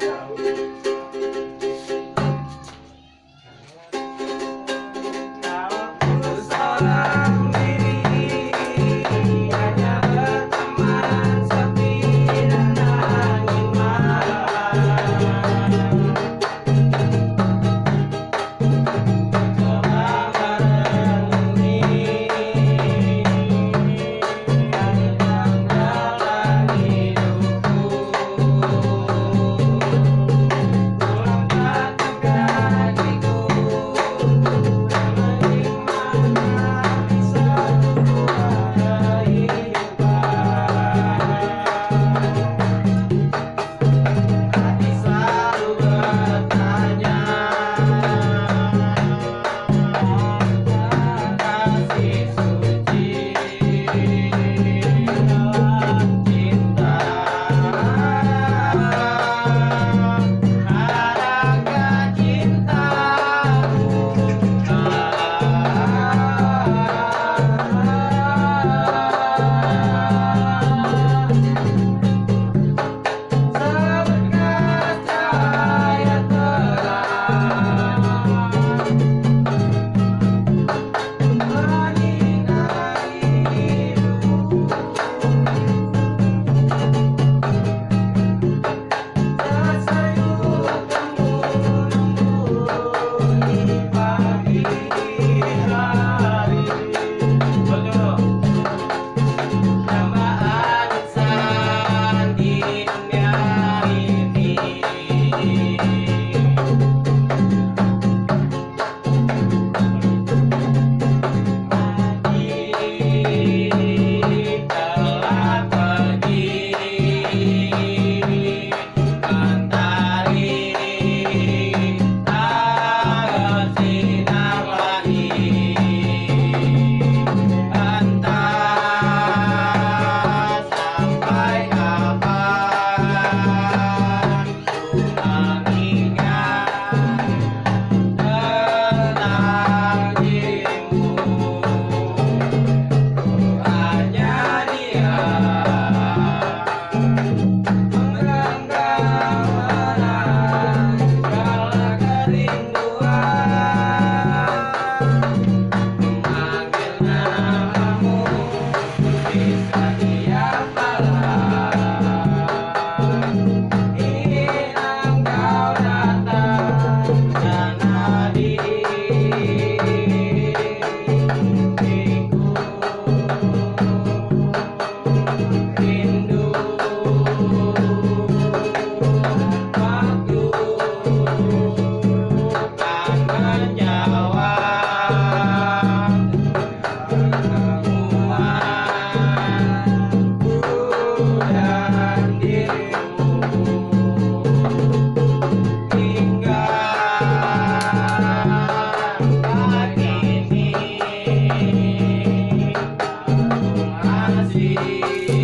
Aku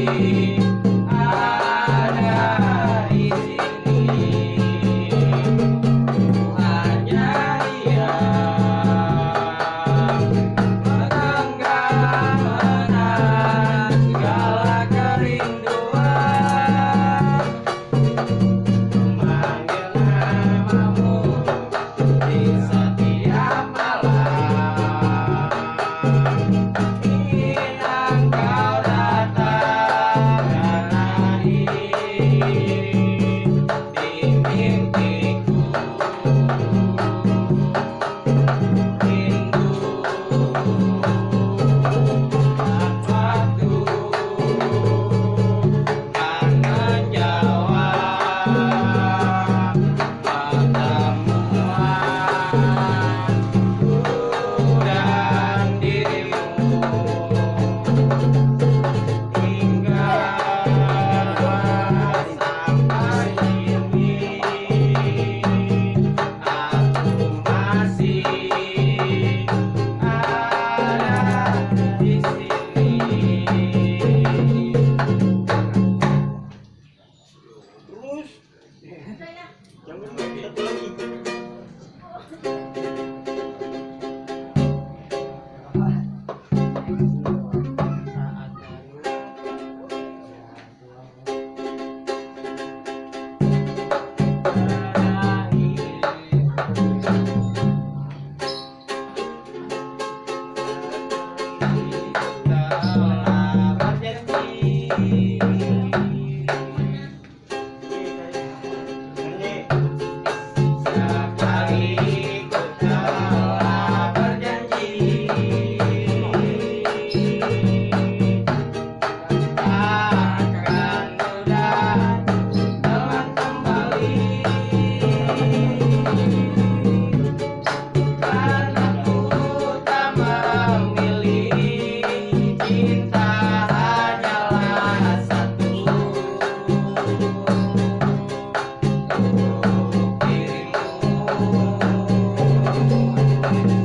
Thank you. 감사합니다.